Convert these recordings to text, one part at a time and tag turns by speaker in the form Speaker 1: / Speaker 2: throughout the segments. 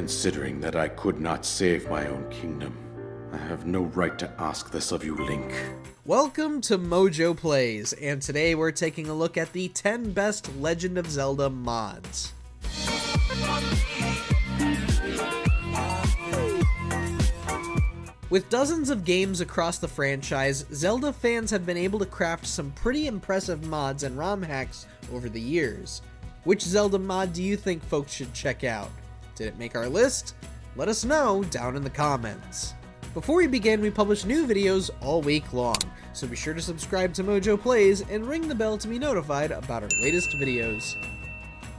Speaker 1: Considering that I could not save my own kingdom, I have no right to ask this of you, Link.
Speaker 2: Welcome to Mojo Plays, and today we're taking a look at the 10 best Legend of Zelda mods. With dozens of games across the franchise, Zelda fans have been able to craft some pretty impressive mods and ROM hacks over the years. Which Zelda mod do you think folks should check out? Did it make our list? Let us know down in the comments. Before we begin, we publish new videos all week long, so be sure to subscribe to Mojo Plays and ring the bell to be notified about our latest videos.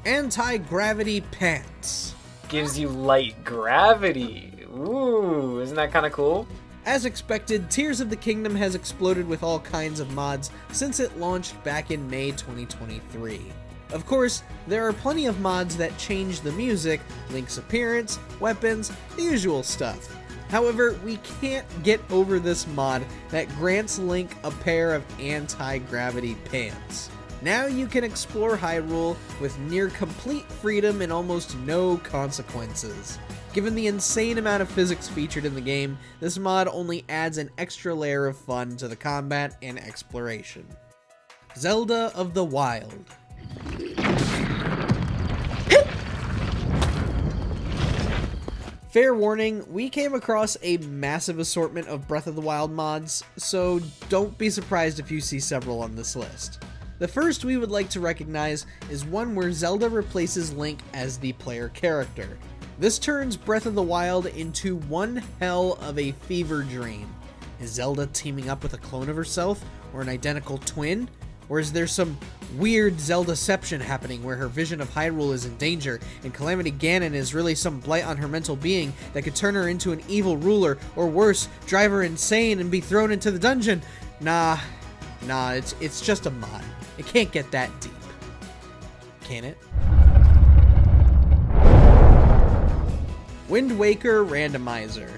Speaker 2: Anti-Gravity Pants
Speaker 3: Gives you light gravity. Ooh, isn't that kind of cool?
Speaker 2: As expected, Tears of the Kingdom has exploded with all kinds of mods since it launched back in May 2023. Of course, there are plenty of mods that change the music, Link's appearance, weapons, the usual stuff. However, we can't get over this mod that grants Link a pair of anti-gravity pants. Now you can explore Hyrule with near complete freedom and almost no consequences. Given the insane amount of physics featured in the game, this mod only adds an extra layer of fun to the combat and exploration. Zelda of the Wild Fair warning, we came across a massive assortment of Breath of the Wild mods, so don't be surprised if you see several on this list. The first we would like to recognize is one where Zelda replaces Link as the player character. This turns Breath of the Wild into one hell of a fever dream. Is Zelda teaming up with a clone of herself, or an identical twin? Or is there some weird Zeldaception happening where her vision of Hyrule is in danger and Calamity Ganon is really some blight on her mental being that could turn her into an evil ruler or worse, drive her insane and be thrown into the dungeon? Nah, nah, it's, it's just a mod. It can't get that deep. Can it? Wind Waker Randomizer.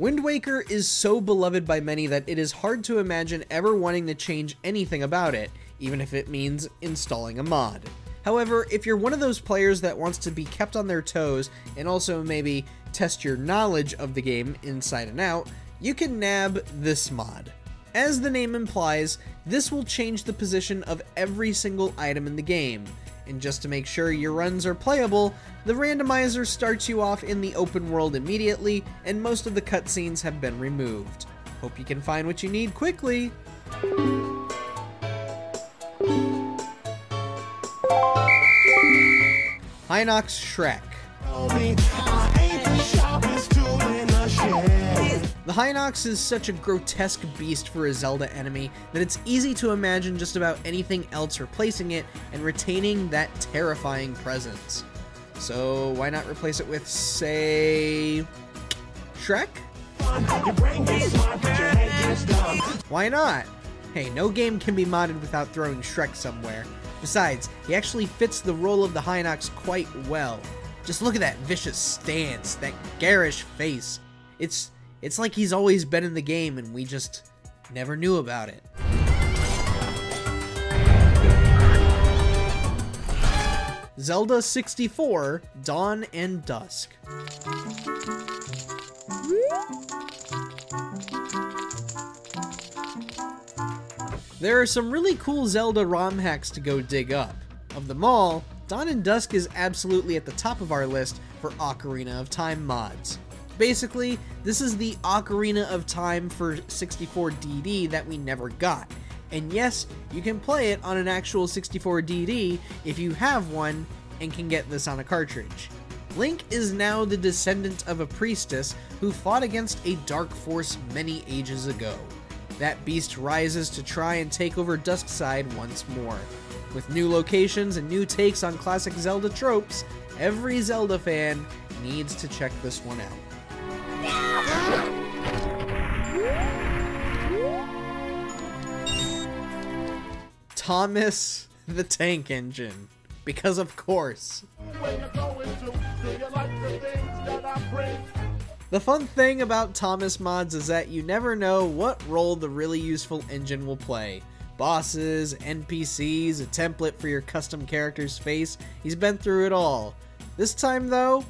Speaker 2: Wind Waker is so beloved by many that it is hard to imagine ever wanting to change anything about it, even if it means installing a mod. However, if you're one of those players that wants to be kept on their toes and also maybe test your knowledge of the game inside and out, you can nab this mod. As the name implies, this will change the position of every single item in the game, and just to make sure your runs are playable, the randomizer starts you off in the open world immediately, and most of the cutscenes have been removed. Hope you can find what you need quickly. Hinox Shrek. The Hinox is such a grotesque beast for a Zelda enemy that it's easy to imagine just about anything else replacing it and retaining that terrifying presence. So why not replace it with, say, Shrek? Why not? Hey, no game can be modded without throwing Shrek somewhere. Besides, he actually fits the role of the Hinox quite well. Just look at that vicious stance, that garish face. It's it's like he's always been in the game and we just never knew about it. Zelda 64 Dawn and Dusk. There are some really cool Zelda ROM hacks to go dig up. Of them all, Dawn and Dusk is absolutely at the top of our list for Ocarina of Time mods. Basically, this is the Ocarina of Time for 64DD that we never got. And yes, you can play it on an actual 64DD if you have one and can get this on a cartridge. Link is now the descendant of a priestess who fought against a dark force many ages ago. That beast rises to try and take over Duskside once more. With new locations and new takes on classic Zelda tropes, every Zelda fan needs to check this one out. Thomas the Tank Engine. Because of course. The fun thing about Thomas mods is that you never know what role the really useful engine will play. bosses, NPCs, a template for your custom character's face. He's been through it all. This time, though,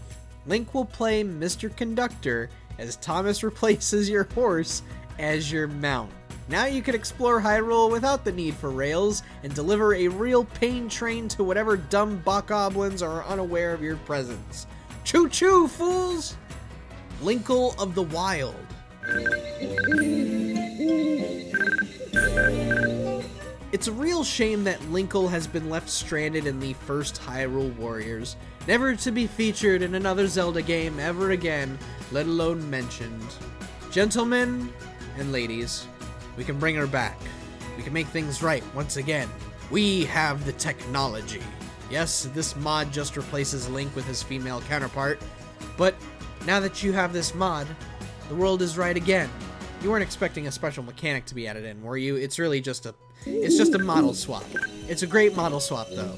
Speaker 2: Link will play Mr. Conductor as Thomas replaces your horse as your mount. Now you can explore Hyrule without the need for rails and deliver a real pain train to whatever dumb bokoblins are unaware of your presence. Choo choo, fools! Linkle of the Wild. It's a real shame that Linkle has been left stranded in the first Hyrule Warriors, never to be featured in another Zelda game ever again, let alone mentioned. Gentlemen and ladies, we can bring her back. We can make things right once again. We have the technology. Yes, this mod just replaces Link with his female counterpart, but now that you have this mod, the world is right again. You weren't expecting a special mechanic to be added in, were you? It's really just a it's just a model swap. It's a great model swap though.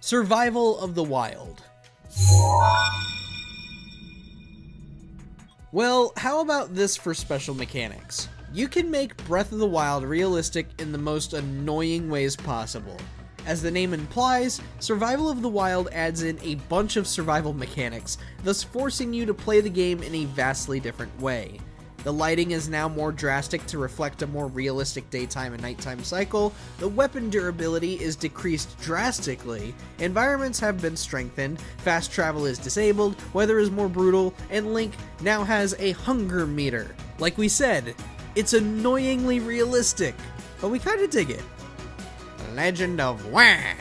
Speaker 2: Survival of the Wild. Well, how about this for special mechanics? You can make Breath of the Wild realistic in the most annoying ways possible. As the name implies, Survival of the Wild adds in a bunch of survival mechanics, thus forcing you to play the game in a vastly different way. The lighting is now more drastic to reflect a more realistic daytime and nighttime cycle, the weapon durability is decreased drastically, environments have been strengthened, fast travel is disabled, weather is more brutal, and Link now has a hunger meter. Like we said, it's annoyingly realistic, but we kinda dig it. Legend of Wah!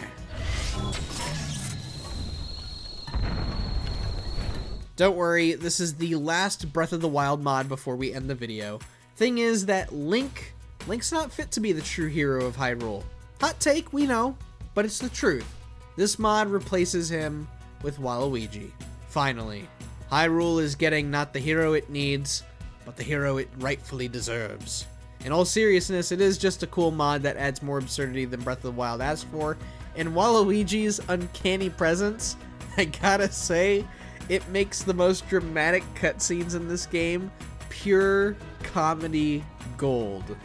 Speaker 2: Don't worry, this is the last Breath of the Wild mod before we end the video. Thing is that Link, Link's not fit to be the true hero of Hyrule. Hot take, we know, but it's the truth. This mod replaces him with Waluigi. Finally, Hyrule is getting not the hero it needs, but the hero it rightfully deserves. In all seriousness, it is just a cool mod that adds more absurdity than Breath of the Wild asked for, and Waluigi's uncanny presence, I gotta say, it makes the most dramatic cutscenes in this game pure comedy gold.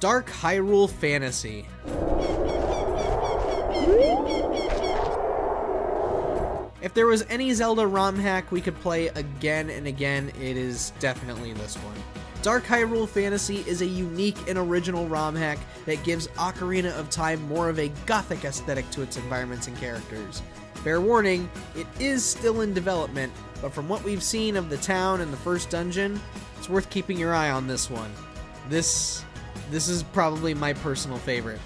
Speaker 2: Dark Hyrule Fantasy. If there was any Zelda ROM hack we could play again and again, it is definitely this one. Dark Hyrule Fantasy is a unique and original ROM hack that gives Ocarina of Time more of a gothic aesthetic to its environments and characters. Fair warning, it is still in development, but from what we've seen of the town and the first dungeon, it's worth keeping your eye on this one. This this is probably my personal favorite.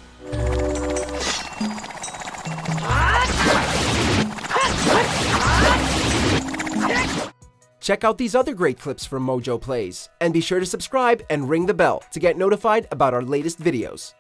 Speaker 4: Check out these other great clips from Mojo Plays, and be sure to subscribe and ring the bell to get notified about our latest videos.